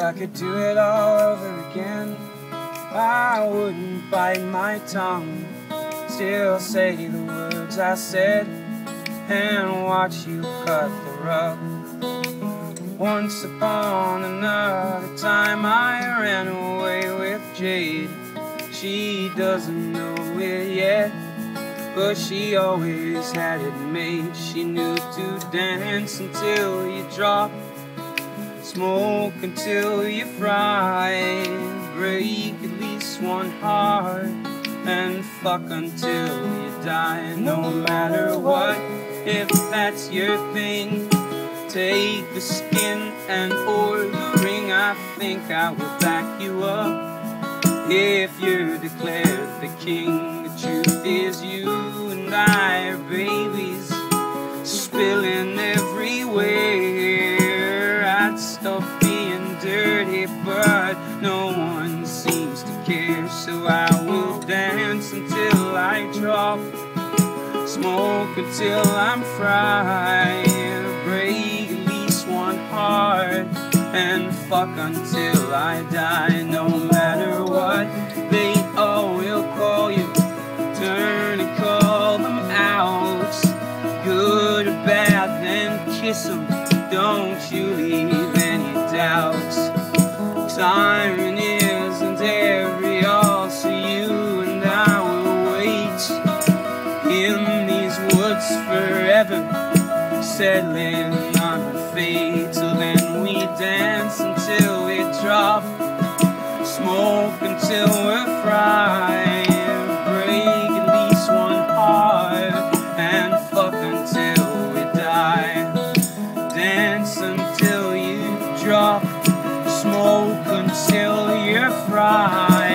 I could do it all over again, I wouldn't bite my tongue. Still say the words I said and watch you cut the rug. Once upon another time, I ran away with Jade. She doesn't know it yet, but she always had it made. She knew to dance until you drop, smoke until you fry, break at least one heart, and fuck until you die. No matter what, if that's your thing. Take the skin and or the ring. I think I will back you up. If you declare the king, the truth is you care. So I will dance until I drop, smoke until I'm fried, break at least one heart and fuck until I die. No matter what, they all will call you. Turn and call them out. Good or bad, then kiss them. Don't you leave any doubts. heaven, settling on our feet. Till then we dance until we drop, smoke until we're fried, break at least one heart, and fuck until we die. Dance until you drop, smoke until you're fried.